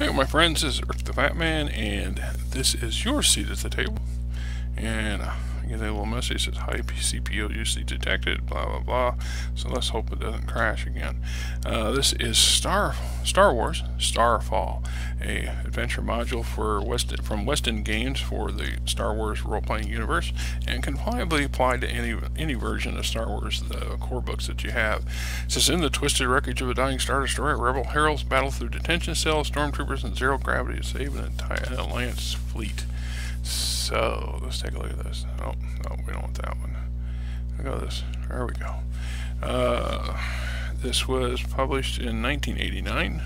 Hey, my friends, this is Rick the Fat Man, and this is your seat at the table. And uh, I get a little message that says high CPU usage detected, blah blah blah. So let's hope it doesn't crash again. Uh, this is Star Star Wars Starfall, a adventure module for West from West End Games for the Star Wars role-playing universe, and can probably apply to any any version of Star Wars the core books that you have. It says in the twisted wreckage of a dying Star Destroyer, Rebel heralds battle through detention cells, stormtroopers, and zero gravity to save an entire alliance fleet. So let's take a look at this. Oh, no, we don't want that one. Look at this. There we go. Uh, this was published in 1989,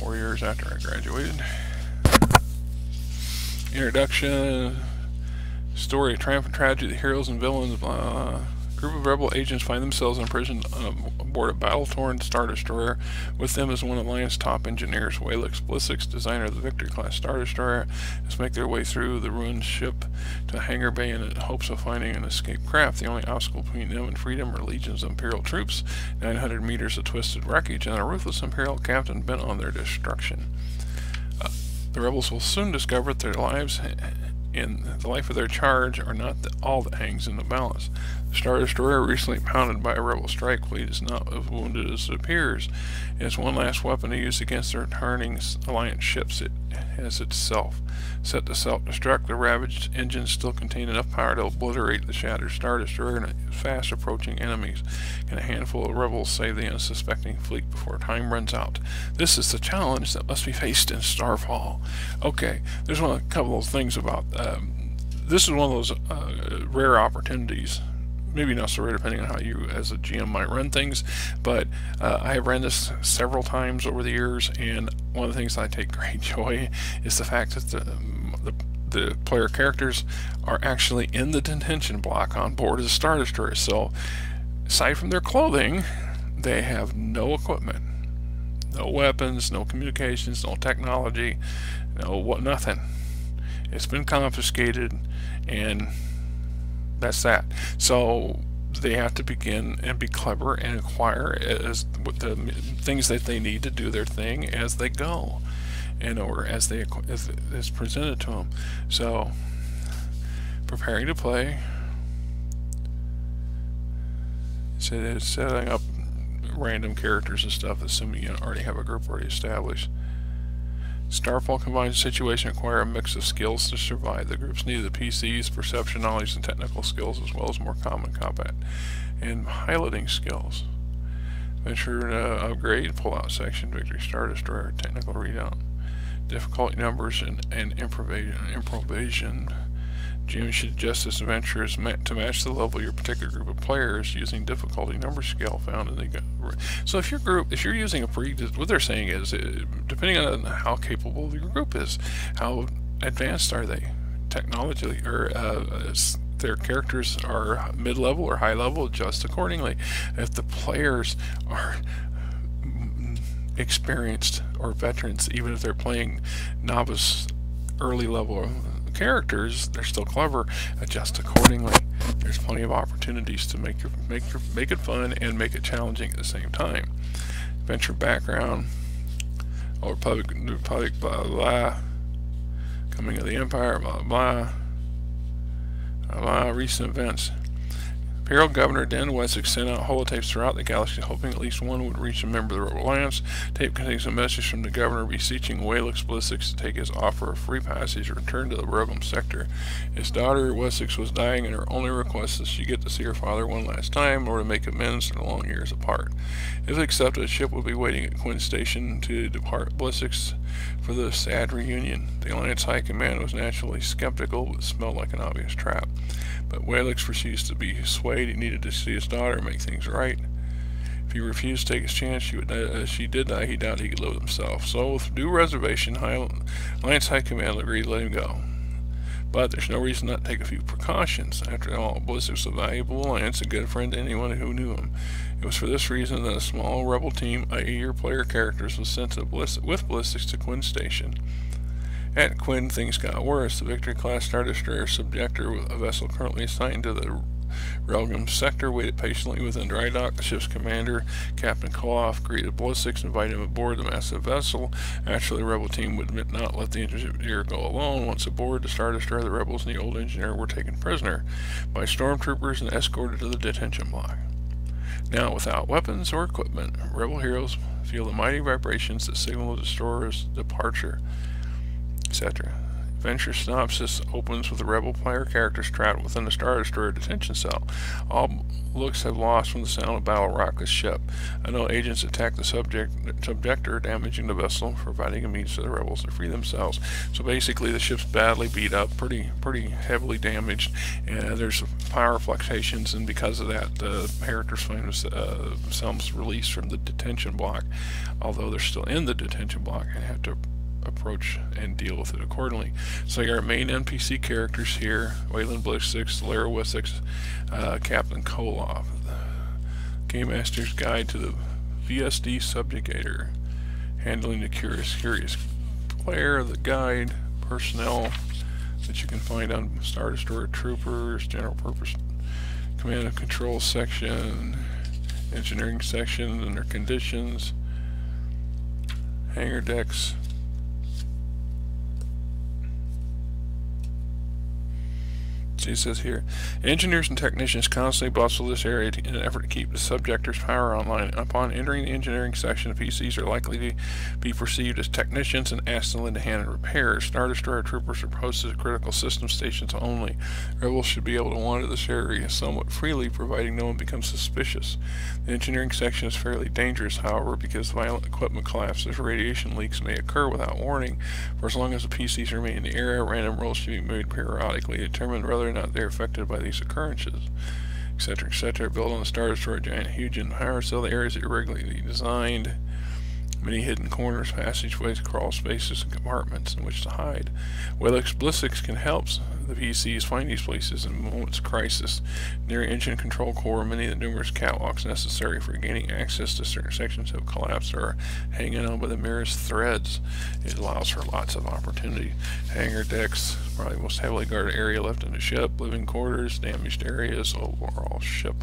four years after I graduated. Introduction, story of triumph and tragedy, the heroes and villains, blah, group of rebel agents find themselves imprisoned um, aboard a battle-torn Star Destroyer. With them is one of Alliance top engineers, Walex Blissex, designer of the Victory-class Star Destroyer, as make their way through the ruined ship to Hangar Bay in hopes of finding an escaped craft. The only obstacle between them and freedom are legions of Imperial troops, 900 meters of twisted wreckage, and a ruthless Imperial captain bent on their destruction. Uh, the rebels will soon discover that their lives and the life of their charge are not the, all that hangs in the balance. Star Destroyer, recently pounded by a rebel strike fleet, is not as wounded as it appears. It has one last weapon to use against the returning Alliance ships. It has itself set to self-destruct. The ravaged engines still contain enough power to obliterate the shattered Star Destroyer and fast approaching enemies. Can a handful of rebels save the unsuspecting fleet before time runs out? This is the challenge that must be faced in Starfall. Okay, there's one a couple of things about um, this is one of those uh, rare opportunities maybe not so rare depending on how you as a GM might run things, but uh, I have ran this several times over the years, and one of the things I take great joy is the fact that the, the, the player characters are actually in the detention block on board as a Star Destroyer. So, aside from their clothing, they have no equipment, no weapons, no communications, no technology, no what, nothing. It's been confiscated, and that's that. So they have to begin and be clever and acquire as with the things that they need to do their thing as they go, and or as they as is presented to them. So preparing to play. So it's setting up random characters and stuff, assuming you already have a group already established. Starfall combines a situation require a mix of skills to survive. The groups need the PCs, perception, knowledge, and technical skills, as well as more common combat and piloting skills. Venture uh, upgrade, pull-out section, victory star destroyer, technical readout, difficulty numbers, and, and improvisation. improvisation GM should adjust this adventure to match the level your particular group of players using difficulty number scale found in the so if your group if you're using a pre what they're saying is uh, depending on how capable your group is how advanced are they? Technologically or uh, their characters are mid-level or high level adjust accordingly. If the players are experienced or veterans even if they're playing novice early level characters, they're still clever, adjust accordingly. There's plenty of opportunities to make your make your make it fun and make it challenging at the same time. Adventure background, or Republic, Republic, blah blah. Coming of the Empire, blah blah. Blah, blah recent events. Imperial Governor Dan Wessex sent out holotapes throughout the galaxy, hoping at least one would reach a member of the Alliance. Tape contains a message from the Governor beseeching Walex Blissex to take his offer of free passage and return to the Rebel sector. His daughter Wessex was dying, and her only request is she get to see her father one last time, or to make amends for the long years apart. If accepted, a ship would be waiting at Kwenn Station to depart Blissex for the sad reunion. The Alliance High Command was naturally skeptical, but smelled like an obvious trap. But Walex refused to be swayed. He needed to see his daughter and make things right. If he refused to take his chance, she would. Uh, she did die. He doubted he could live himself. So, with due reservation, High, Alliance High Command agreed to let him go. But there's no reason not to take a few precautions. After all, Bliss was a valuable alliance, a good friend to anyone who knew him. It was for this reason that a small rebel team, of year player characters, was sent to Bliss with Blissex to Kwenn Station. At Kwenn, things got worse. The Victory class Star Destroyer Subjugator, a vessel currently assigned to the Relgam sector waited patiently within dry dock. The ship's commander, Captain Kolaff, greeted and invited him aboard the massive vessel. Actually, the rebel team would not let the engineer go alone. Once aboard the Star Destroyer, the rebels and the old engineer were taken prisoner by stormtroopers and escorted to the detention block. Now, without weapons or equipment, rebel heroes feel the mighty vibrations that signal the destroyer's departure, etc. Adventure synopsis opens with the rebel player characters trapped within the Star Destroyer detention cell. All looks have lost from the sound of battle rock the ship. Unknown agents attack the subject Subjugator, damaging the vessel, providing a means for the rebels to free themselves. So basically, the ship's badly beat up, pretty pretty heavily damaged, and there's power fluctuations, and because of that, the characters find themselves uh, released from the detention block, although they're still in the detention block and have to approach and deal with it accordingly. So your main NPC characters here, Wayland Ballistics, Lara Wessex, uh, Captain Kolaff. Game Master's Guide to the VSD Subjugator. Handling the curious, curious player, the guide, personnel that you can find on Star Destroyer Troopers, General Purpose Command and Control section, Engineering section and their conditions, hangar decks, he says here, engineers and technicians constantly bustle this area in an effort to keep the Subjugator's power online. Upon entering the engineering section, PCs are likely to be perceived as technicians and asked to lend a hand in repairs. Star Destroyer troopers are posted at critical system stations only. Rebels should be able to wander this area somewhat freely, providing no one becomes suspicious. The engineering section is fairly dangerous, however, because violent equipment collapses, radiation leaks may occur without warning. For as long as the PCs remain in the area, random rolls should be made periodically to determine whether not they're affected by these occurrences, etc., etc. Built on the Star Destroyer giant huge and cell, the areas irregularly designed, many hidden corners, passageways, crawl spaces, and compartments in which to hide. Well, Ballistics can help the PCs find these places in moments of crisis. Near engine control core, many of the numerous catwalks necessary for gaining access to certain sections have collapsed or are hanging on by the merest threads. It allows for lots of opportunity. Hangar decks, probably the most heavily guarded area left in the ship, living quarters, damaged areas, overall ship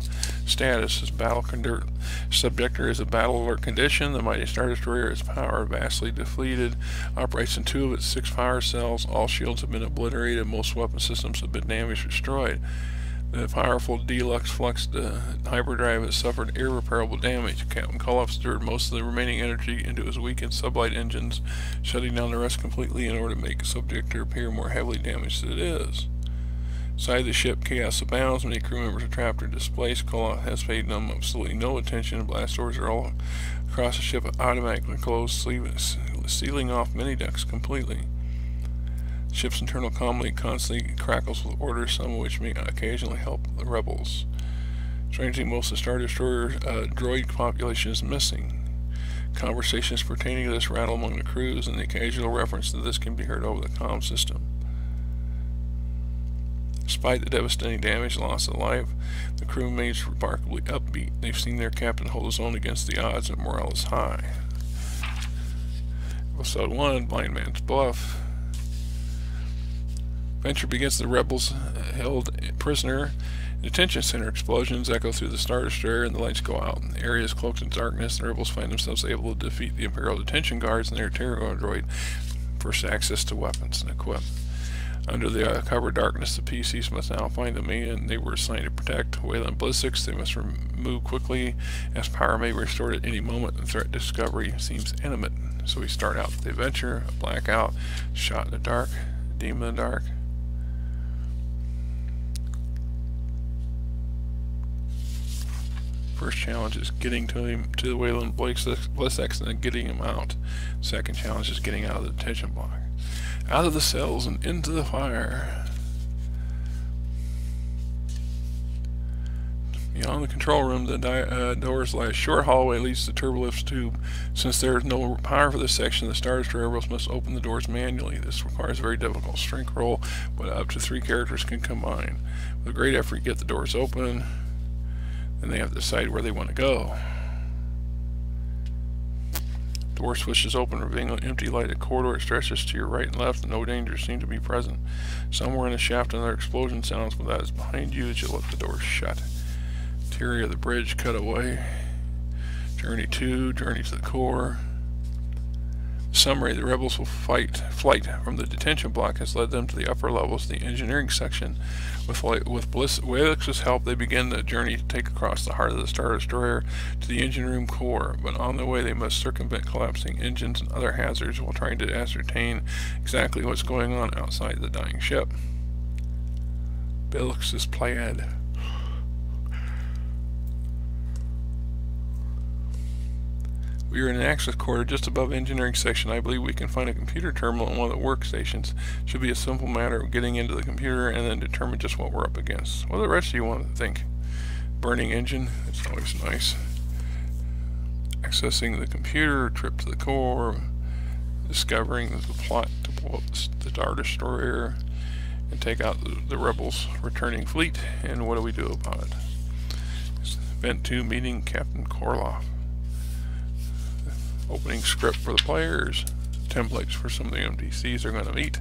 status is battle condition. Subjugator is a battle alert condition. The mighty Star Destroyer is power vastly depleted, operates in two of its six power cells. All shields have been obliterated. Most weapon systems have been damaged or destroyed. The powerful Deluxe Flux hyperdrive has suffered irreparable damage. Captain Kolaff stirred most of the remaining energy into his weakened sublight engines, shutting down the rest completely in order to make the subject appear more heavily damaged than it is. Inside the ship, chaos abounds. Many crew members are trapped or displaced. Kolaff has paid them absolutely no attention. Blast doors are all across the ship automatically closed, sealing off many decks completely. Ship's internal comm constantly crackles with orders, some of which may occasionally help the rebels. Strangely, most of the Star Destroyer uh, droid population is missing. Conversations pertaining to this rattle among the crews, and the occasional reference to this can be heard over the comm system. Despite the devastating damage and loss of life, the crew remains remarkably upbeat. They've seen their captain hold his own against the odds, and morale is high. Episode 1 Blind Man's Bluff. Venture begins the rebels held prisoner detention center. Explosions echo through the Star Destroyer and the lights go out. The area is cloaked in darkness. The rebels find themselves able to defeat the Imperial detention guards and their terror droid. First access to weapons and equipment. Under the uh, cover darkness, the PCs must now find the man they were assigned to protect. Wayland Ballistics, they must move quickly as power may be restored at any moment and threat discovery seems imminent. So we start out the adventure, blackout, shot in the dark, demon in the dark, First challenge is getting to him to the Wayland Blake's Ballistics and then getting him out. Second challenge is getting out of the detention block. Out of the cells and into the fire. Beyond the control room, the uh, doors lie a short hallway leads to the turbolift's tube. Since there is no power for this section, the Star Destroyer must open the doors manually. This requires a very difficult strength roll, but up to three characters can combine. With great effort, get the doors open and they have to decide where they want to go. Door switches open, revealing an empty lighted corridor. It stretches to your right and left, no dangers seem to be present. Somewhere in the shaft, another explosion sounds, but that is behind you as you let the door shut. Interior of the bridge cut away. Journey 2, Journey to the Core. Summary, the rebels will fight flight from the detention block has led them to the upper levels the engineering section. With, with Walex's help, they begin the journey to take across the heart of the Star Destroyer to the engine room core, but on the way they must circumvent collapsing engines and other hazards while trying to ascertain exactly what's going on outside the dying ship. Walex's plan. We are in an access corridor just above engineering section. I believe we can find a computer terminal in one of the workstations. Should be a simple matter of getting into the computer and then determine just what we're up against. What the rest of you want to think? Burning engine, it's always nice. Accessing the computer, trip to the core, discovering the plot to blow up the Star Destroyer and take out the, the rebels' returning fleet. And what do we do about it? Event 2 meeting Captain Korolev opening script for the players, templates for some of the MDCs they're going to meet.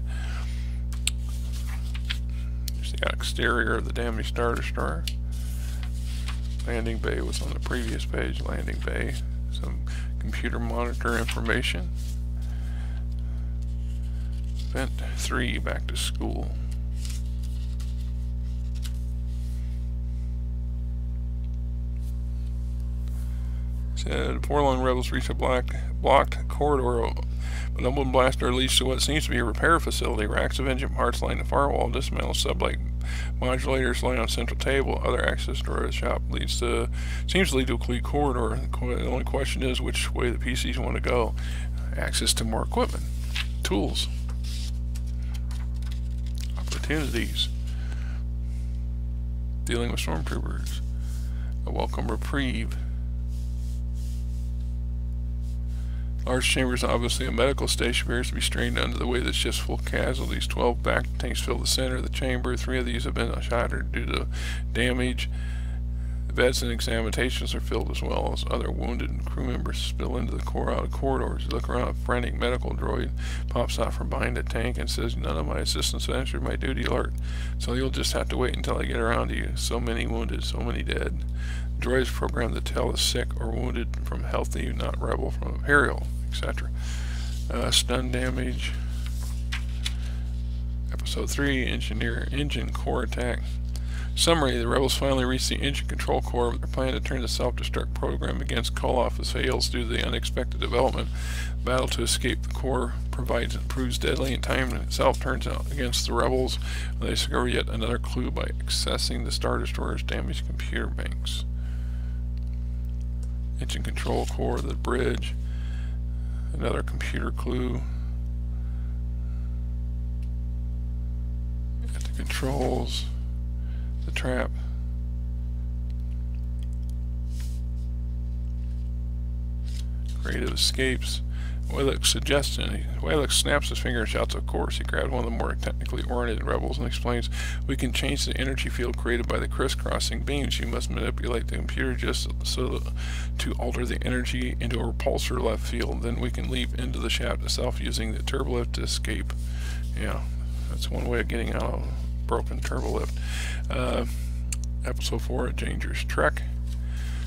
Here's the exterior of the damaged Star Destroyer. Landing bay was on the previous page, landing bay. Some computer monitor information. Event 3, back to school. Said four rebels reach a black, blocked corridor. An open blaster leads to what seems to be a repair facility. Racks of engine parts line the firewall. Dismantled sublight modulators lie on a central table. Other access door the shop leads to seems to lead to a clear corridor. The only question is which way the PCs want to go. Access to more equipment, tools, opportunities. Dealing with stormtroopers. A welcome reprieve. Large chamber is obviously a medical station, appears to be strained under the weight of the ship's full casualties. Twelve back tanks fill the center of the chamber. Three of these have been shattered due to damage. The beds and examinations are filled as well as other wounded and crew members spill into the core out of corridors. You look around, a frantic medical droid pops out from behind a tank and says, None of my assistants answered my duty alert, so you'll just have to wait until I get around to you. So many wounded, so many dead. Droids programmed to tell the sick or wounded from healthy, not rebel from Imperial, etc. Uh, stun damage. Episode 3, Engineer Engine Core Attack. Summary, the rebels finally reach the engine control core, but their plan to turn the self-destruct program against Kolaff fails due to the unexpected development. Battle to escape the core provides proves deadly, and time itself turns out against the rebels. They discover yet another clue by accessing the Star Destroyer's damaged computer banks engine control core, the bridge, another computer clue. The controls, the trap. Creative escapes. Walex suggestion. Walex snaps his finger and shouts, of course. He grabs one of the more technically oriented rebels and explains, we can change the energy field created by the crisscrossing beams. You must manipulate the computer just so to alter the energy into a repulsor left field. Then we can leap into the shaft itself using the turbolift to escape. Yeah, that's one way of getting out of a broken turbolift. Uh, episode 4, A Dangerous Trek.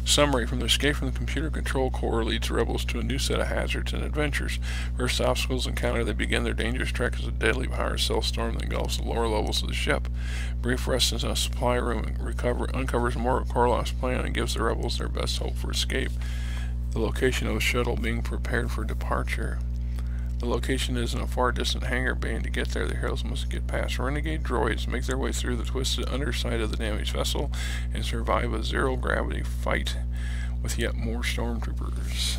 Summary from the escape from the computer control core leads rebels to a new set of hazards and adventures. First obstacles encountered, they begin their dangerous trek as a deadly power cell storm that engulfs the lower levels of the ship. Brief rest in a supply room recover, uncovers more of Korolev's plan and gives the rebels their best hope for escape. The location of the shuttle being prepared for departure. The location is in a far distant hangar bay, and to get there, the heroes must get past renegade droids, make their way through the twisted underside of the damaged vessel, and survive a zero-gravity fight with yet more stormtroopers.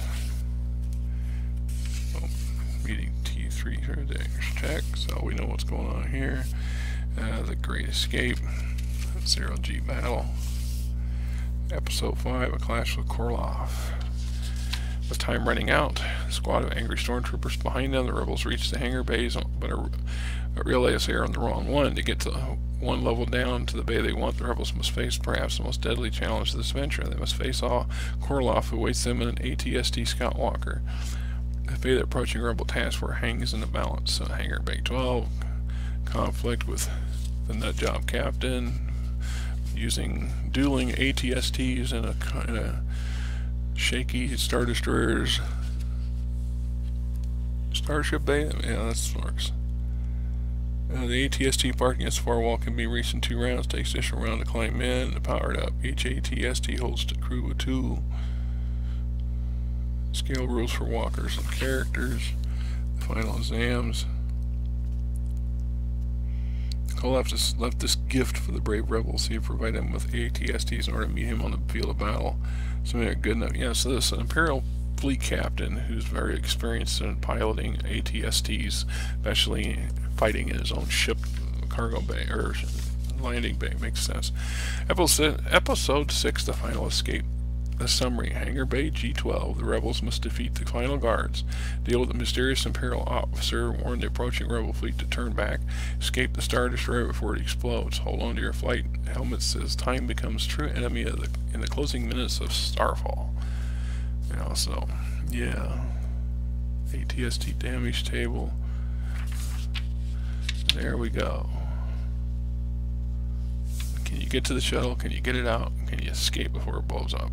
Oh, meeting T3 here, check, so we know what's going on here. Uh, the Great Escape, Zero-G Battle, Episode 5, A Clash with Korolev. With time running out, a squad of angry stormtroopers behind them, the rebels reach the hangar bays, but realize they are on the wrong one. To get to one level down to the bay they want, the rebels must face perhaps the most deadly challenge of this venture. They must face off Korolev, who waits them in an ATST Scout Walker. The fate of approaching rebel task force hangs in the balance. So Hangar Bay 12, conflict with the nut job captain, using dueling ATSTs in a, in a shaky Star Destroyers Starship Bay? Yeah, that works. Uh, the ATST parking against the far wall can be reached in two rounds. Takes additional round to climb in. Powered up. Each ATST holds a crew of two. Scale rules for walkers and characters. Final exams. Cole left this, left this gift for the brave rebels. He provided them with ATSTs in order to meet him on the field of battle. Something good enough. Yeah, so this an Imperial fleet captain who's very experienced in piloting ATSTs, especially fighting in his own ship cargo bay or landing bay. Makes sense. Episode, episode 6 The Final Escape. The summary Hangar Bay G12. The rebels must defeat the final guards, deal with the mysterious Imperial officer, warn the approaching rebel fleet to turn back, escape the Star Destroyer before it explodes, hold on to your flight helmets as time becomes true enemy the, in the closing minutes of Starfall. You know, so, yeah. ATST damage table. There we go. Can you get to the shuttle? Can you get it out? Can you escape before it blows up?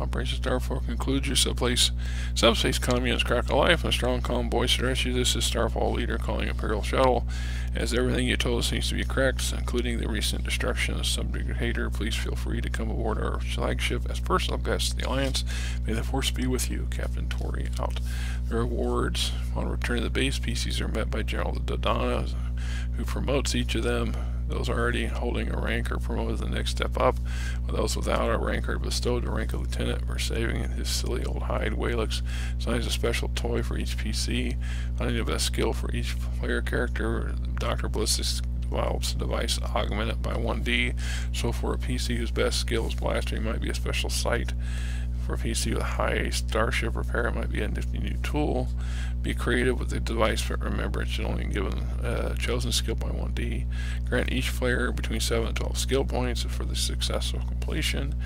Operation Starfall concludes your subspace, subspace communist crack of life. A strong, calm voice addresses you. This is Starfall leader calling Imperial Shuttle. As everything you told us needs to be correct, including the recent destruction of Subjugator, please feel free to come aboard our flagship as personal guests of the Alliance. May the Force be with you, Captain Tori out. The rewards on return to the base, PCs are met by General Dodonna, who promotes each of them those already holding a rank are promoted to the next step up, while those without a rank are bestowed the rank of lieutenant for saving his silly old hide. Walex assigns a special toy for each PC, finding the best skill for each player character. Dr. Bliss develops a device augmented by 1D, so for a PC whose best skill is blastering might be a special sight. For a PC with high starship repair, might be a nifty new tool. Be creative with the device, but remember it should only given a uh, chosen skill by 1D. Grant each player between 7 and 12 skill points for the successful completion.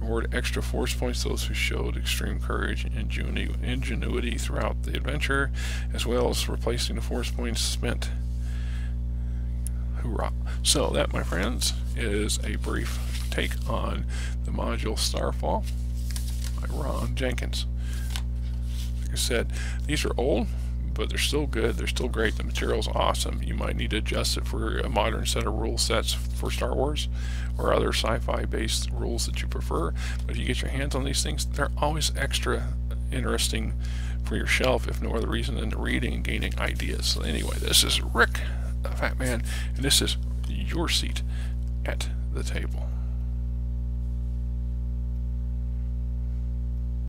Reward extra force points those who showed extreme courage and ingenuity throughout the adventure, as well as replacing the force points spent. Hoorah. So that, my friends, is a brief take on the module Starfall Ron Jenkins. Like I said, these are old, but they're still good. They're still great. The material's awesome. You might need to adjust it for a modern set of rule sets for Star Wars or other sci-fi based rules that you prefer. But if you get your hands on these things, they're always extra interesting for your shelf, if no other reason than the reading and gaining ideas. So anyway, this is Rick, the Fat Man, and this is your seat at the table.